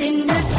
ದಿನ